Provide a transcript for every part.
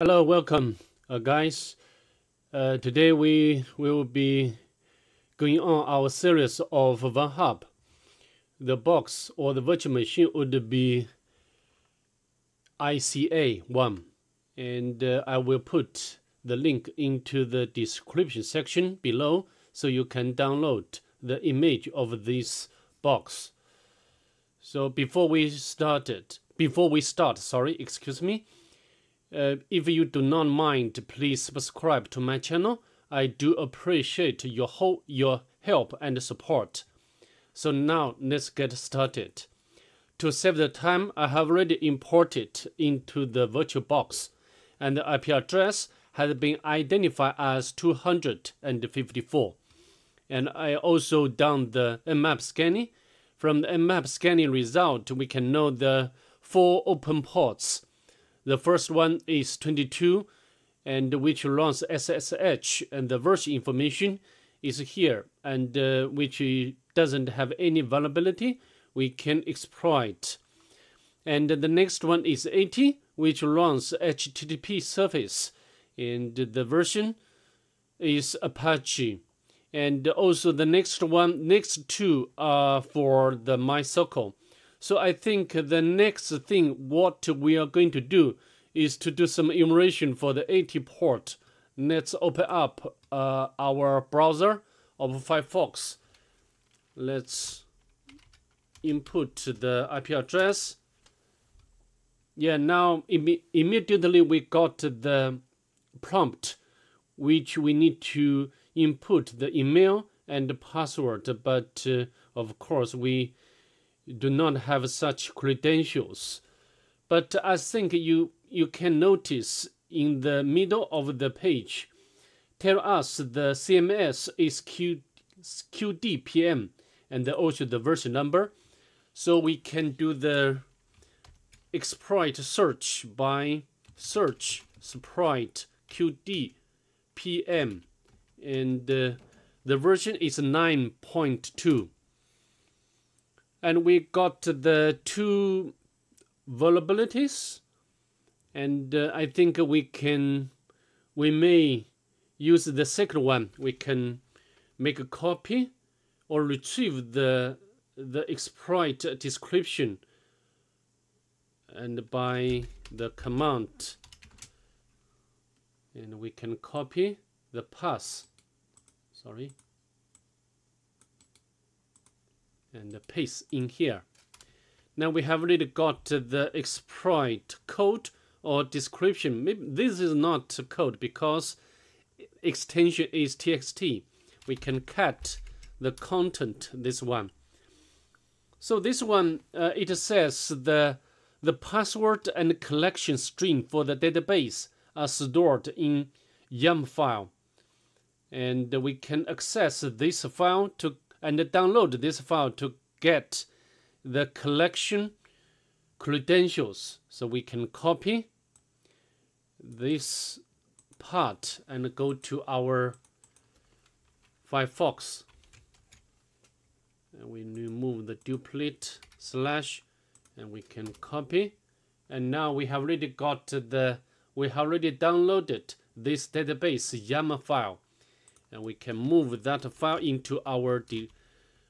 Hello, welcome, uh, guys. Uh, today we will be going on our series of One Hub. The box or the virtual machine would be ICA one, and uh, I will put the link into the description section below so you can download the image of this box. So before we started, before we start, sorry, excuse me uh, if you do not mind, please subscribe to my channel. I do appreciate your whole, your help and support. So now let's get started. To save the time, I have already imported into the virtual box and the IP address has been identified as 254. And I also done the Nmap scanning. From the Nmap scanning result, we can know the four open ports the first one is 22 and which runs SSH and the version information is here and uh, which doesn't have any vulnerability we can exploit. And the next one is 80 which runs HTTP service and the version is Apache. And also the next one, next two are for the MySQL. So I think the next thing what we are going to do is to do some emulation for the 80 port. Let's open up uh, our browser of Firefox. Let's input the IP address. Yeah, now Im immediately we got the prompt which we need to input the email and the password, but uh, of course we do not have such credentials. But I think you, you can notice in the middle of the page, tell us the CMS is Q, QDPM and also the version number. So we can do the exploit search by search sprite QDPM and uh, the version is 9.2 and we got the two vulnerabilities. And uh, I think we can we may use the second one. We can make a copy or retrieve the the exploit description and by the command. And we can copy the path sorry and paste in here. Now we have already got the exploit code or description. Maybe this is not code because extension is txt. We can cut the content, this one. So this one, uh, it says the, the password and collection string for the database are stored in YAM file. And we can access this file to and download this file to get the collection credentials. So we can copy this part and go to our Firefox. And we remove the duplicate slash and we can copy. And now we have already got the, we have already downloaded this database YAML file and we can move that file into our di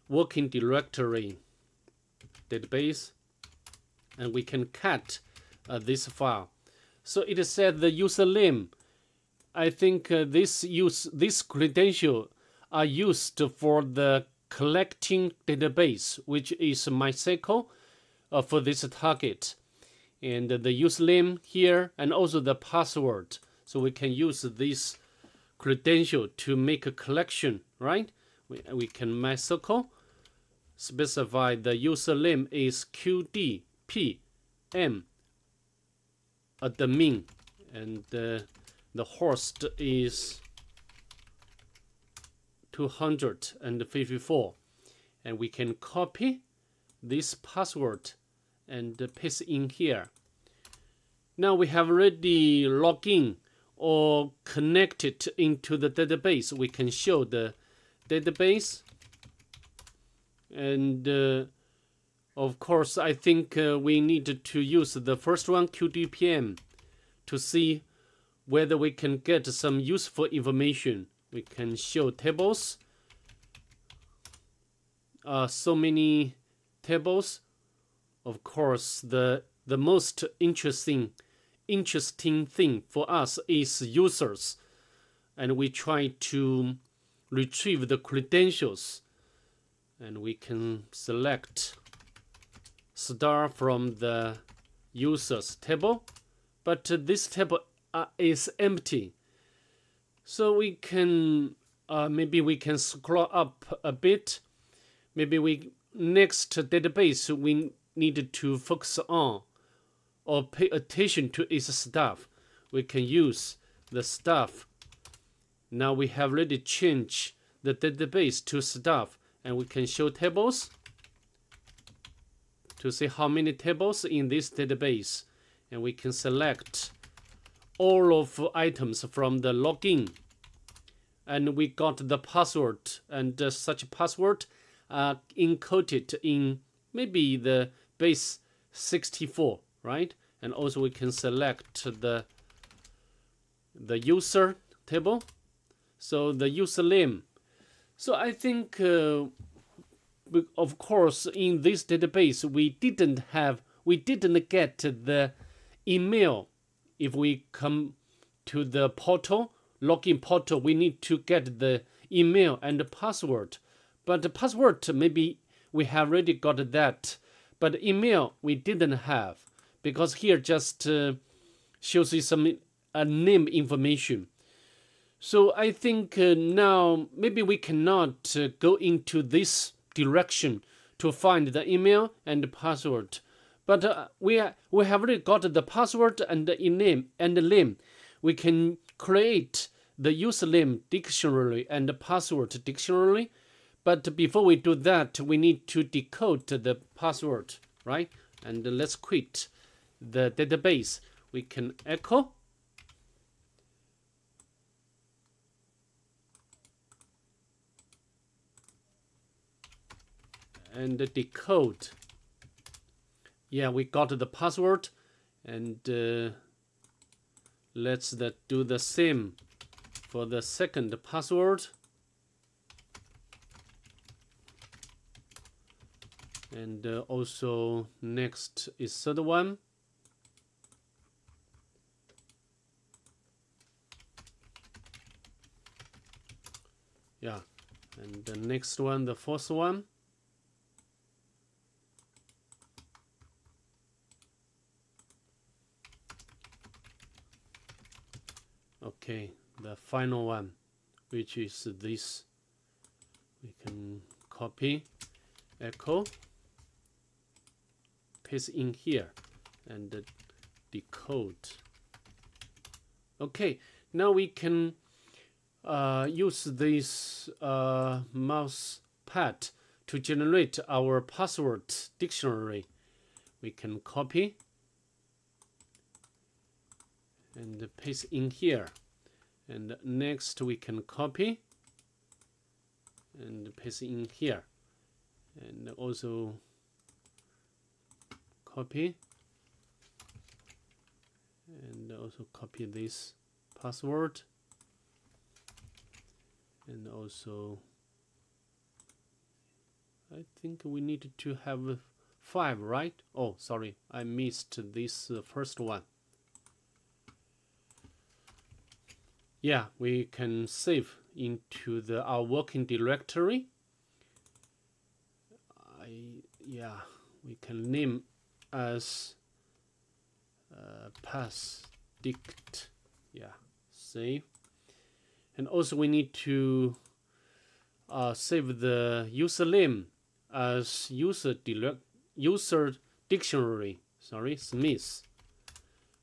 working directory database and we can cut uh, this file. So it said the user username I think uh, this use this credential are used for the collecting database which is MySQL uh, for this target. And the username here and also the password. So we can use this credential to make a collection, right? We, we can MySQL specify the username is QDPM admin. And uh, the host is 254 and we can copy this password and paste in here. Now we have already logged in or connect it into the database. We can show the database. And uh, of course, I think uh, we need to use the first one, QDPM, to see whether we can get some useful information. We can show tables. Uh, so many tables. Of course, the the most interesting interesting thing for us is users, and we try to retrieve the credentials, and we can select star from the users table, but this table uh, is empty. So we can uh, maybe we can scroll up a bit. Maybe we next database we need to focus on or pay attention to its stuff. We can use the stuff. Now we have already changed the database to stuff and we can show tables to see how many tables in this database and we can select all of items from the login and we got the password and uh, such password uh, encoded in maybe the base 64 right? And also we can select the the user table. So the user name. so I think uh, of course in this database we didn't have we didn't get the email. If we come to the portal login portal we need to get the email and the password. But the password maybe we have already got that. But email we didn't have because here just uh, shows you some uh, name information so I think uh, now maybe we cannot uh, go into this direction to find the email and password. But uh, we, we have already got the password and the name and the name. We can create the username dictionary and the password dictionary. But before we do that, we need to decode the password, right? And let's quit the database. We can echo and decode. Yeah, we got the password and uh, let's do the same for the second password. And uh, also next is third one. Yeah, and the next one, the fourth one. okay the final one which is this we can copy echo paste in here and decode okay now we can uh, use this uh, mouse pad to generate our password dictionary. We can copy and paste in here. And next we can copy and paste in here. And also copy and also copy this password and also I think we need to have five right oh sorry I missed this uh, first one yeah, we can save into the our working directory. I yeah, we can name as uh, pass dict. Yeah, save. And also we need to uh, save the username as user user dictionary. Sorry, Smith,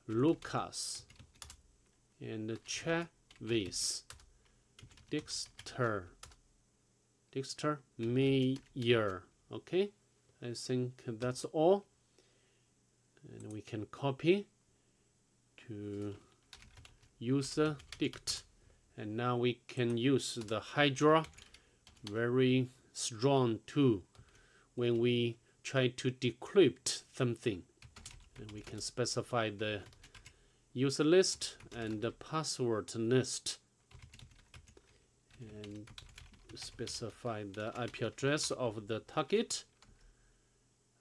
Lucas, and this Dexter Dexter Mayer okay I think that's all. And we can copy to user dict and now we can use the Hydra very strong tool when we try to decrypt something and we can specify the user list and the password list and specify the IP address of the target.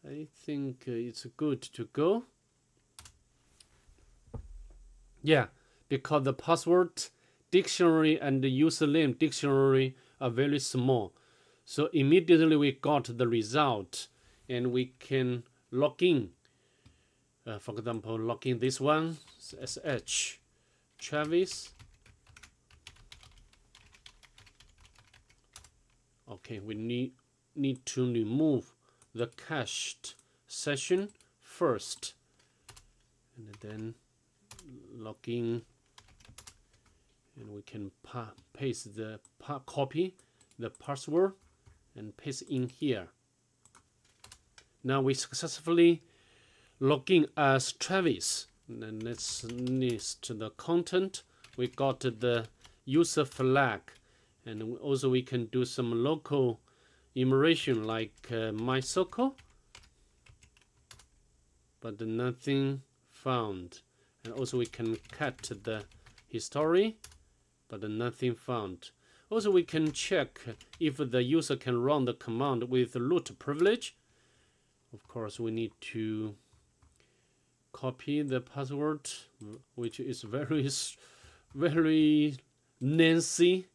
I think it's good to go. Yeah, because the password dictionary and the username dictionary are very small. So immediately we got the result and we can log in. Uh, for example, log in this one, SH, Travis. Okay, we need, need to remove the cached session first. And then log in and we can paste the copy the password and paste in here. Now we successfully log in as Travis. And let's list the content. We got the user flag and also we can do some local immersion like uh, MySQL but nothing found and also we can cut the history but nothing found. Also we can check if the user can run the command with root privilege. Of course we need to copy the password which is very very Nancy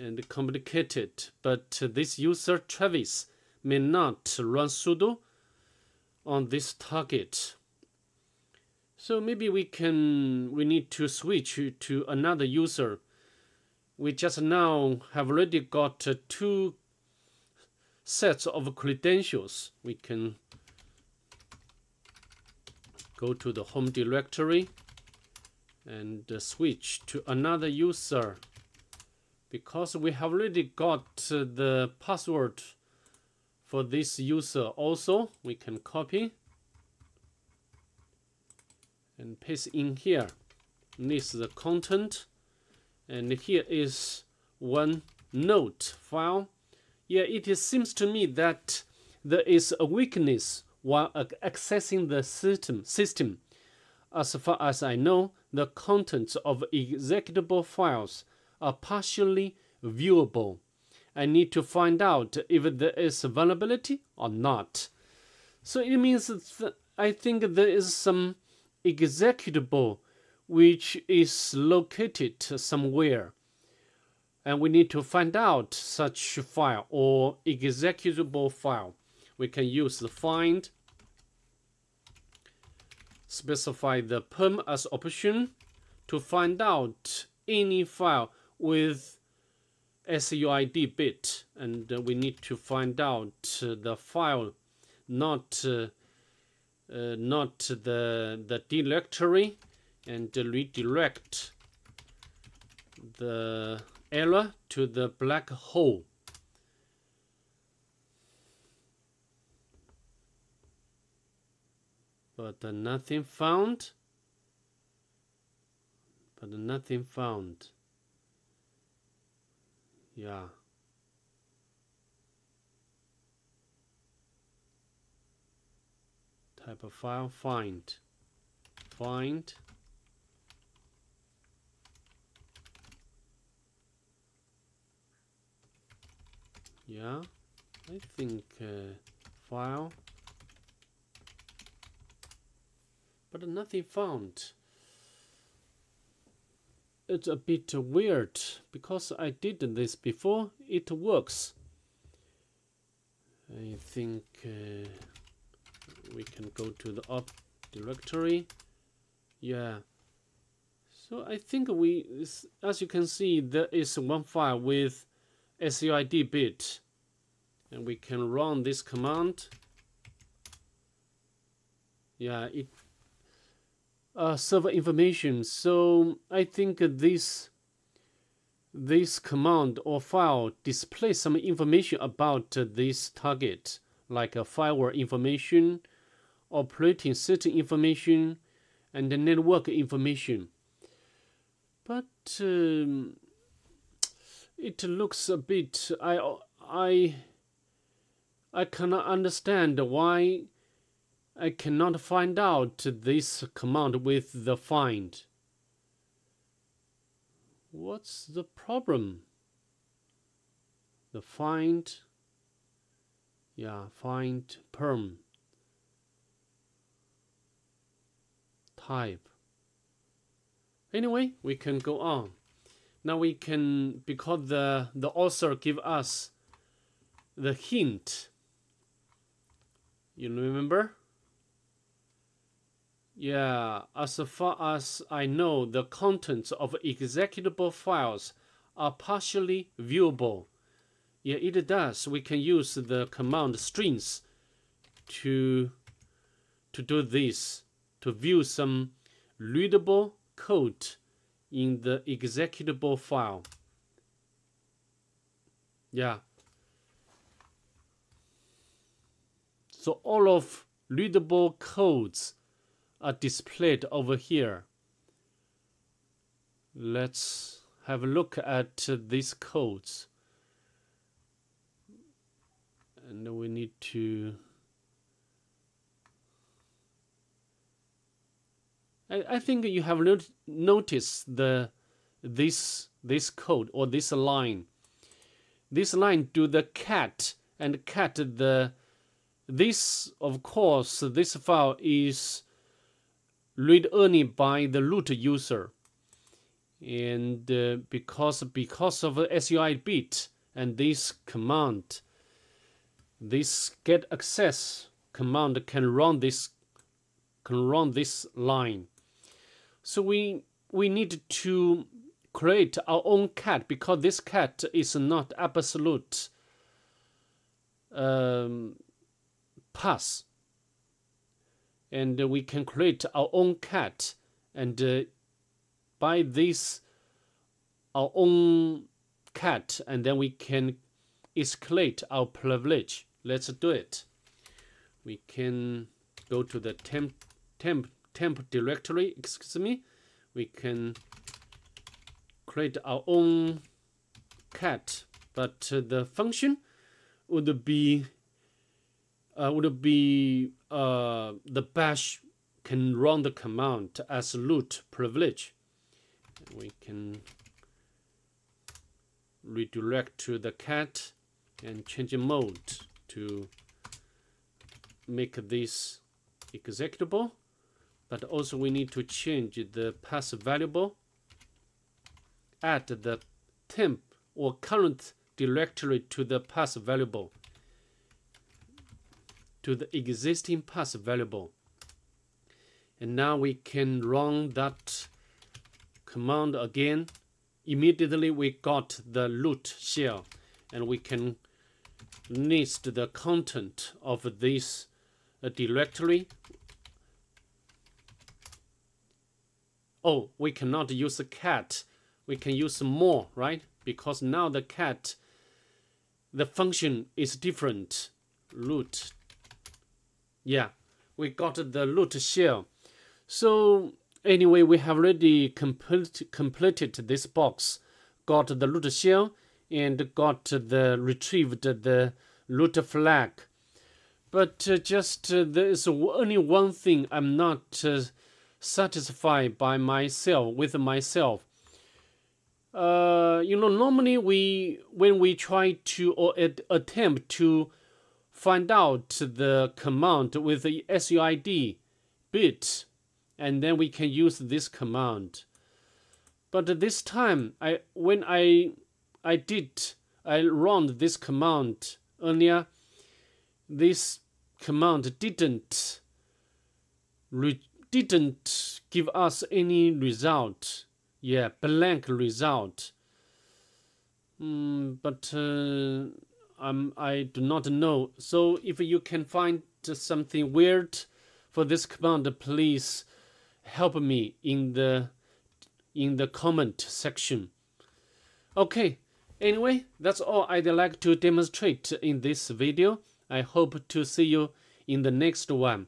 and complicated. But this user Travis may not run sudo on this target so maybe we can we need to switch to another user. We just now have already got two sets of credentials. We can go to the home directory and uh, switch to another user. Because we have already got uh, the password for this user also we can copy and paste in here this is the content and here is one note file yeah it seems to me that there is a weakness while accessing the system. system. As far as I know, the contents of executable files are partially viewable. I need to find out if there is vulnerability or not. So it means I think there is some executable which is located somewhere. And we need to find out such file or executable file. We can use the find specify the perm as option to find out any file with SUID bit and we need to find out the file not uh not the the directory and redirect the error to the black hole. But uh, nothing found. But nothing found. Yeah type of file find find yeah I think uh, file but nothing found. It's a bit weird because I did this before. It works. I think uh, we can go to the up directory. Yeah. So I think we, as you can see, there is one file with SUID bit. And we can run this command. Yeah, it uh, server information. So I think this this command or file displays some information about uh, this target, like a firewall information, operating system information, and network information. But um, it looks a bit. I I I cannot understand why I cannot find out this command with the find. What's the problem? The find, yeah, find perm type. Anyway, we can go on. Now we can, because the, the author give us the hint. You remember? Yeah, as far as I know, the contents of executable files are partially viewable. Yeah, it does. We can use the command strings to to do this, to view some readable code in the executable file. Yeah. So all of readable codes are displayed over here. Let's have a look at these codes. And we need to I, I think you have not noticed the this this code or this line. This line do the cat and cat the this of course this file is read only by the root user and uh, because because of SUI bit and this command this get access command can run this can run this line so we we need to create our own cat because this cat is not absolute um, pass. And we can create our own cat and uh, by this our own cat and then we can escalate our privilege. Let's do it. We can go to the temp temp temp directory, excuse me, we can create our own cat, but uh, the function would be uh, would be uh, the bash can run the command as root privilege. We can redirect to the cat and change the mode to make this executable but also we need to change the path variable add the temp or current directory to the path variable to the existing path variable. And now we can run that command again. Immediately we got the root shell and we can list the content of this uh, directory oh, we cannot use a cat. We can use more, right? Because now the cat, the function is different. Root. Yeah, we got the root shell. So anyway, we have already complete, completed this box. Got the root shell and got the retrieved the root flag. But uh, just uh, there is only one thing I'm not uh, satisfied by myself with myself. Uh, you know, normally we when we try to or attempt to find out the command with the SUID bit, and then we can use this command. But this time, I when I I did I run this command earlier, this command didn't didn't give us any result. Yeah, blank result. Mm, but uh, um, I do not know. So if you can find something weird for this command, please help me in the in the comment section. Okay, anyway, that's all I'd like to demonstrate in this video. I hope to see you in the next one.